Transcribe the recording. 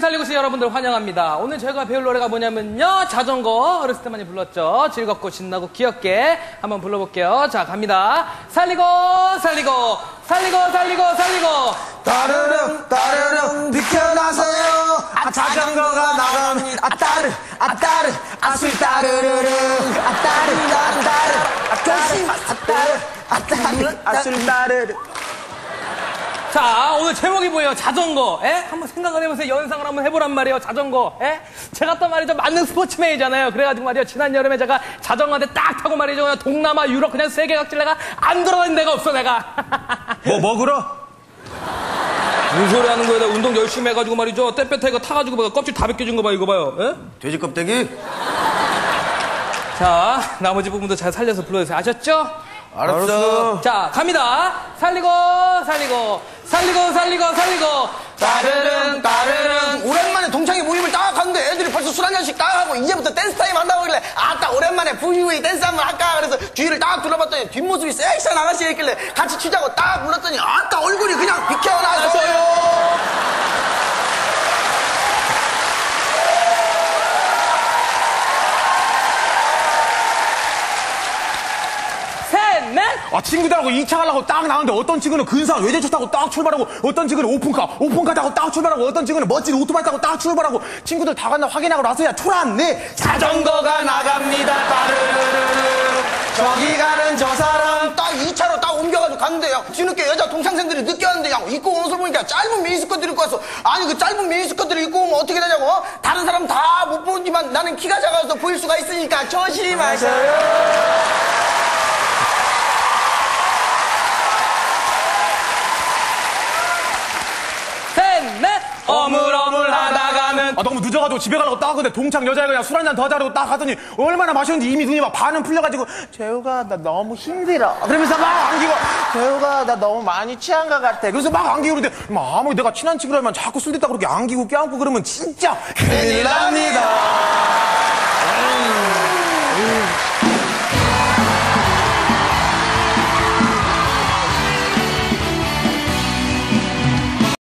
살리고 시 여러분들 환영합니다. 오늘 저희가 배울 노래가 뭐냐면요. 자전거. 어렸을 때 많이 불렀죠. 즐겁고 신나고 귀엽게 한번 불러볼게요. 자, 갑니다. 살리고, 살리고, 살리고, 살리고, 살리고. 따르릉 따르릉 비켜나서요 아 자전거가 나갑니다 아 따르 아 따르 아술 따르르릉 아 따르 아 따르 아 따르 아 따르 아 따르 아술 따르르 자, 오늘 제목이 뭐예요? 자전거. 에? 한번 생각을 해보세요. 연상을 한번 해보란 말이에요. 자전거. 에? 제가 또 말이죠. 만능 스포츠맨이잖아요. 그래가지고 말이요. 지난 여름에 제가 자전거한테 딱 타고 말이죠. 그냥 동남아, 유럽, 그냥 세계 각지 내가 안 돌아다닌 데가 없어, 내가. 뭐 먹으러? 무슨 소리 하는 거야? 내가 운동 열심히 해가지고 말이죠. 떼빼타 이거 타가지고 뭐 껍질 다 벗겨진 거 봐, 이거 봐요. 에? 돼지 껍데기? 자, 나머지 부분도 잘 살려서 불러주세요. 아셨죠? 알았어 자, 갑니다. 살리고, 살리고, 살리고, 살리고, 살리고. 따르릉, 따르릉. 오랜만에 동창회 모임을 딱 갔는데 애들이 벌써 술 한 잔씩 딱 하고 이제부터 댄스 타임 한다고 하길래 아따 오랜만에 부비부비 댄스 한번 할까 그래서 주위를 딱 둘러봤더니 뒷모습이 섹시한 아가씨가 있길래 같이 추자고 딱 불렀더니 아따 얼굴이 그냥 비켜나서요 셋, 넷. 아, 친구들하고 2차 가려고 딱 나왔는데 어떤 친구는 근사한 외제차 타고 딱 출발하고 어떤 친구는 오픈카, 오픈카 타고 딱 출발하고 어떤 친구는 멋진 오토바이 타고 딱 출발하고 친구들 다 갔나 확인하고 나서야 초라한네. 자전거가 나갑니다 따르르르. 저기 가는 저 사람 딱 2차로 딱 옮겨가지고 갔는데 야, 뒤늦게 여자 동창생들이 늦게 왔는데 야, 입고 온 옷을 보니까 짧은 미니스커트를 입고 왔어. 아니 그 짧은 미니스커트를 입고 오면 어떻게 되냐고? 어? 다른 사람 다 못 보지만 나는 키가 작아서 보일 수가 있으니까 조심하셔요 하다가는. 아, 너무 늦어가지고 집에 가려고 딱 근데 동창 여자애가 그냥 술 한잔 더 자려고 딱 하더니 얼마나 마셨는지 이미 눈이 막 반은 풀려가지고 재우가 나 너무 힘들어 그러면서 막 안기고 재우가 나 너무 많이 취한 것 같아 그래서 막 안기고 그러는데 막 아무리 내가 친한 친구라면 자꾸 술 됐다 그렇게 안기고 껴안고 그러면 진짜 큰일 납니다